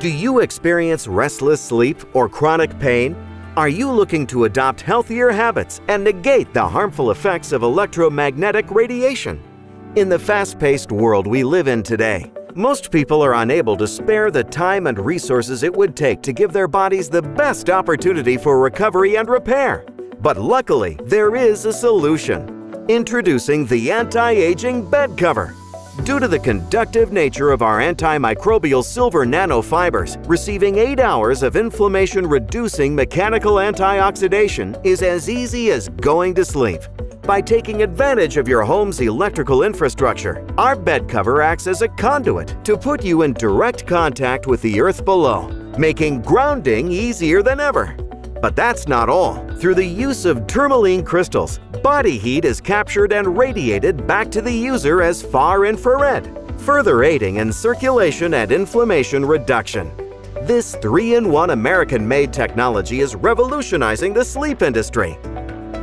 Do you experience restless sleep or chronic pain? Are you looking to adopt healthier habits and negate the harmful effects of electromagnetic radiation? In the fast-paced world we live in today, most people are unable to spare the time and resources it would take to give their bodies the best opportunity for recovery and repair. But luckily, there is a solution. Introducing the Anti-Aging Bed Cover. Due to the conductive nature of our antimicrobial silver nanofibers, receiving 8 hours of inflammation-reducing mechanical antioxidation is as easy as going to sleep. By taking advantage of your home's electrical infrastructure, our bed cover acts as a conduit to put you in direct contact with the earth below, making grounding easier than ever. But that's not all. Through the use of tourmaline crystals, body heat is captured and radiated back to the user as far infrared, further aiding in circulation and inflammation reduction. This 3-in-1 American-made technology is revolutionizing the sleep industry.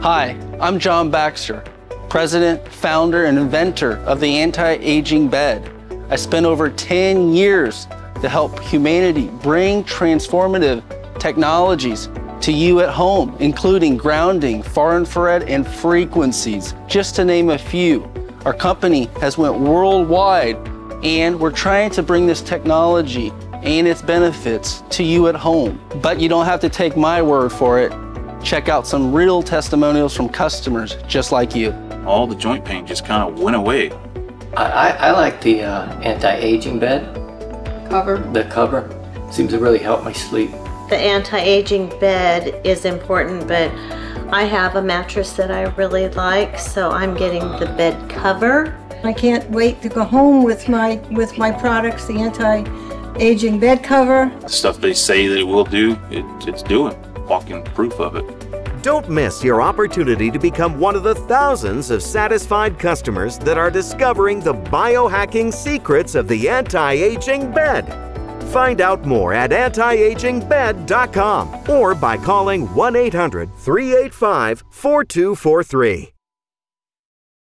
Hi, I'm John Baxter, president, founder, and inventor of the anti-aging bed. I spent over 10 years to help humanity bring transformative technologies to you at home, including grounding, far infrared, and frequencies, just to name a few. Our company has went worldwide and we're trying to bring this technology and its benefits to you at home. But you don't have to take my word for it. Check out some real testimonials from customers just like you. All the joint pain just kind of went away. I, I, I like the uh, anti-aging bed cover. The cover seems to really help my sleep. The anti-aging bed is important, but I have a mattress that I really like, so I'm getting the bed cover. I can't wait to go home with my with my products, the anti-aging bed cover. The stuff they say that it will do, it, it's doing. Walking proof of it. Don't miss your opportunity to become one of the thousands of satisfied customers that are discovering the biohacking secrets of the anti-aging bed. Find out more at antiagingbed.com or by calling 1 800 385 4243.